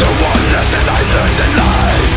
the one lesson I learned in life